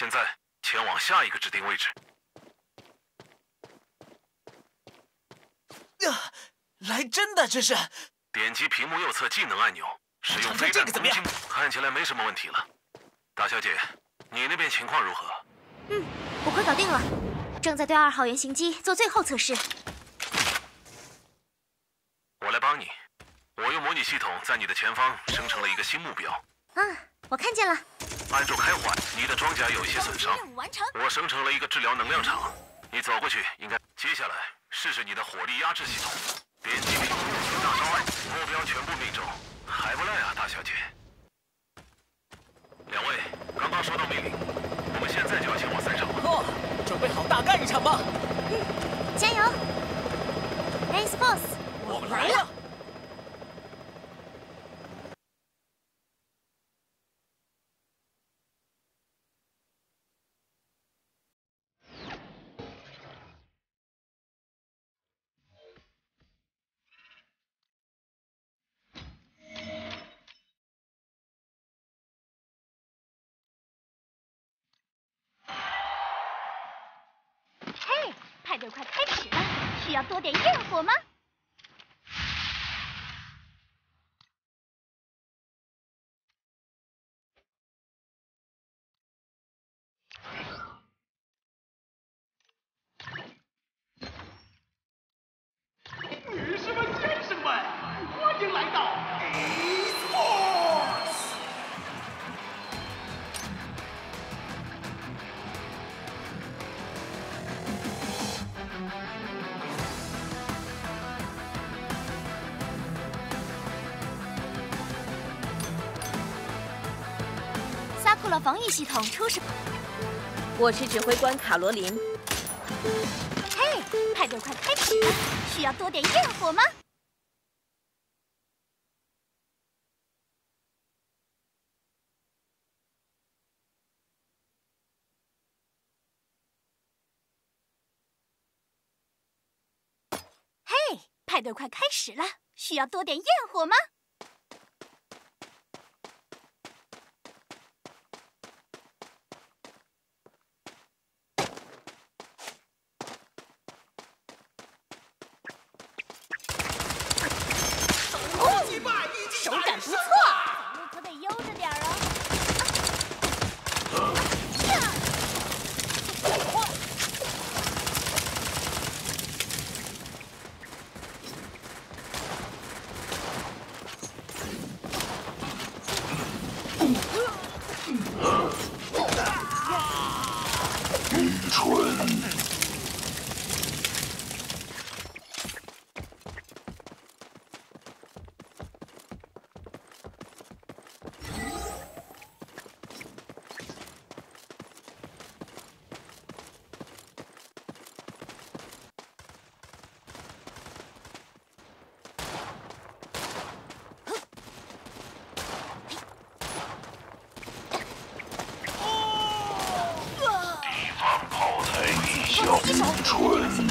现在前往下一个指定位置。呀，来真的，这是。点击屏幕右侧技能按钮，使用飞弹攻击。看起来没什么问题了。大小姐，你那边情况如何？嗯，我快搞定了，正在对二号原型机做最后测试。我来帮你。我用模拟系统在你的前方生成了一个新目标。嗯，我看见了。按住开环，你的装甲有一些损伤。任务完成。我生成了一个治疗能量场，你走过去应该。接下来试试你的火力压制系统。点击屏幕右大招，目标全部命中，还不赖啊，大小姐。两位，刚刚收到命令，我们现在就要前往赛场。哦，准备好大干一场吧。嗯，加油，Ace Boss，我们来了。就快开始了，需多点焰火吗？防御系统出事。我是指挥官卡罗琳。嘿，派对快开始了，需要多点焰火吗？嘿，派对快开始了，需要多点焰火吗？愚蠢。Schulen.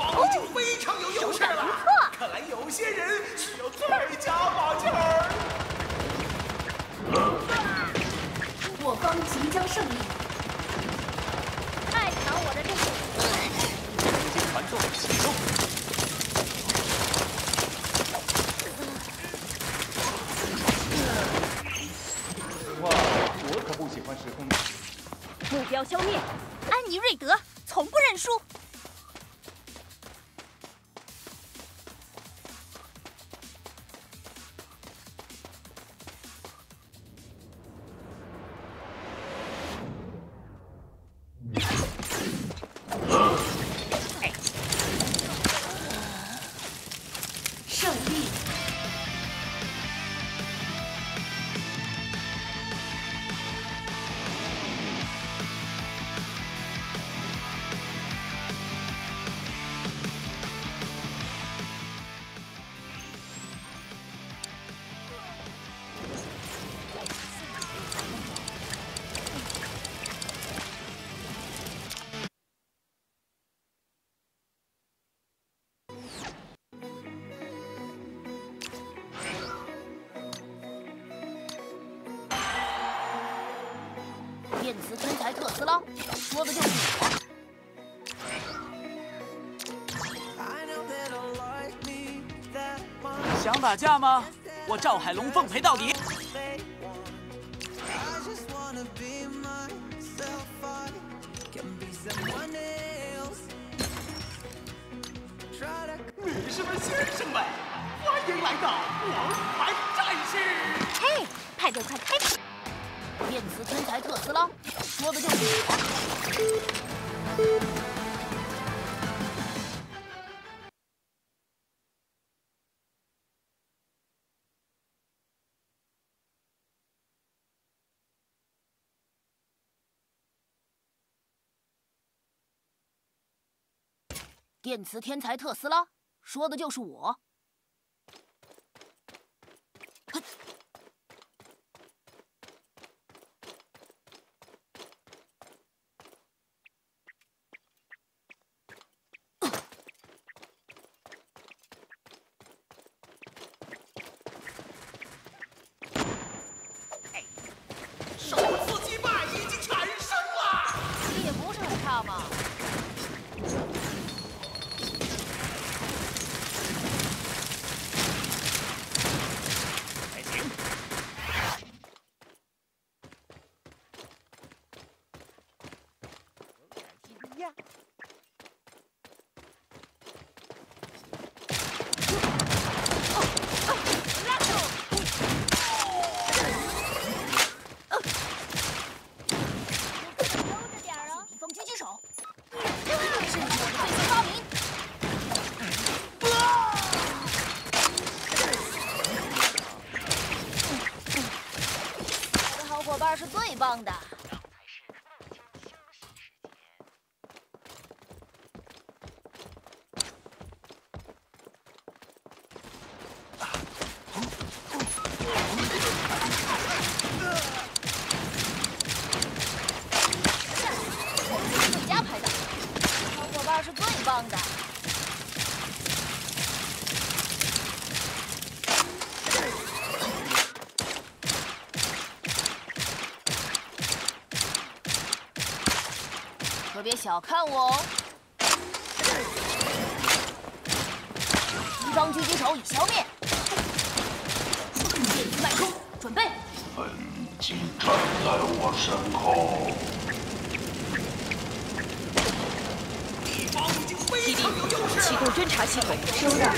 一方就非常有优势了。看来有些人需要再加把劲儿。我方即将胜利。太抢我的这个！传送启动。哇，我可不喜欢时空。标消灭。安妮瑞德从不认输。天才特斯拉，说的就是我。想打架吗？我赵海龙奉陪到底。女士们、先生们，欢迎来到王牌战士！嘿，派对快开始！电磁天才特斯拉，说的就是我。电磁天才特斯拉，说的就是我。首次击败已经产生了。这也不是很差嘛。还行。悠着点儿啊！敌方狙击手，这是我的最新发明。我的好伙伴是最棒的。我是最佳拍档，好伙伴是最棒的。可别小看我哦！敌方狙击手已消灭，电击脉冲，准备。本机站在我身后。敌方已经非基地。启动侦察系统，收到。